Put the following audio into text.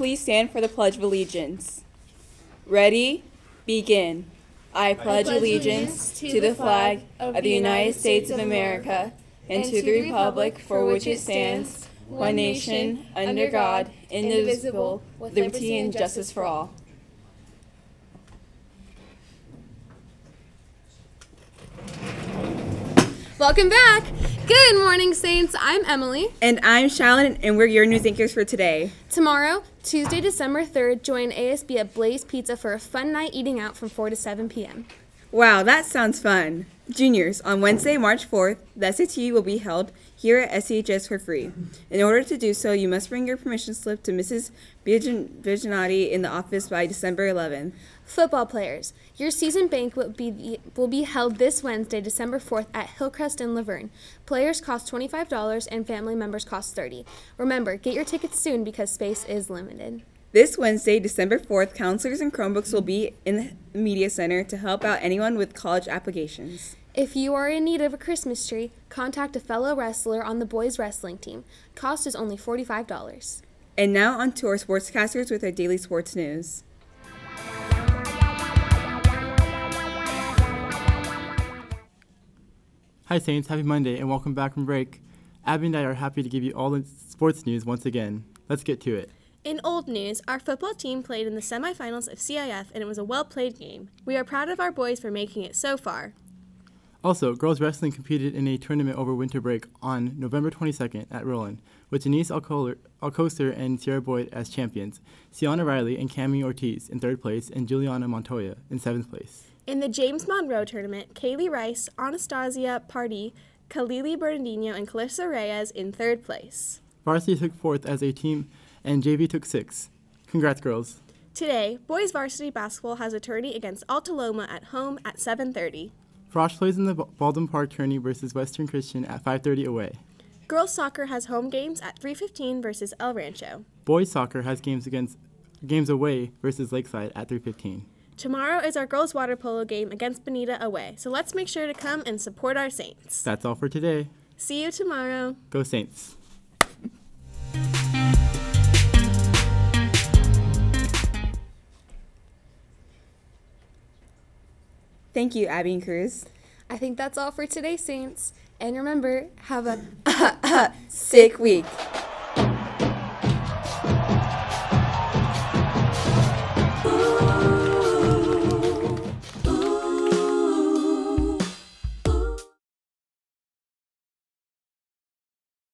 please stand for the Pledge of Allegiance? Ready? Begin. I pledge allegiance to the flag of the United States of America and to the republic for which it stands, one nation, under God, indivisible, with liberty and justice for all. Welcome back. Good morning, Saints. I'm Emily. And I'm Shalyn, and we're your news anchors for today. Tomorrow, Tuesday, December 3rd, join ASB at Blaze Pizza for a fun night eating out from 4 to 7 p.m. Wow, that sounds fun. Juniors, on Wednesday, March 4th, the SAT will be held here at SDHS for free. In order to do so, you must bring your permission slip to Mrs. Viginati in the office by December 11th. Football players, your season bank will be, will be held this Wednesday, December 4th at Hillcrest in La Verne. Players cost $25 and family members cost 30. Remember, get your tickets soon because space is limited. This Wednesday, December 4th, counselors and Chromebooks will be in the Media Center to help out anyone with college applications. If you are in need of a Christmas tree, contact a fellow wrestler on the boys' wrestling team. Cost is only $45. And now on to our sportscasters with our daily sports news. Hi, Saints. Happy Monday, and welcome back from break. Abby and I are happy to give you all the sports news once again. Let's get to it. In old news, our football team played in the semifinals of CIF, and it was a well played game. We are proud of our boys for making it so far. Also, girls wrestling competed in a tournament over winter break on November 22nd at Rowland, with Denise Alcocer and Sierra Boyd as champions, Sienna Riley and Cami Ortiz in third place, and Juliana Montoya in seventh place. In the James Monroe tournament, Kaylee Rice, Anastasia Party, Kalili Bernardino, and Calissa Reyes in third place. Varsity took fourth as a team, and JV took sixth. Congrats, girls. Today, boys varsity basketball has a tourney against Alta Loma at home at 7:30. Frosh plays in the Baldwin Park tourney versus Western Christian at 5:30 away. Girls soccer has home games at 3:15 versus El Rancho. Boys soccer has games against games away versus Lakeside at 3:15. Tomorrow is our girls' water polo game against Bonita away, so let's make sure to come and support our Saints. That's all for today. See you tomorrow. Go Saints. Thank you, Abby and Cruz. I think that's all for today, Saints. And remember, have a sick week.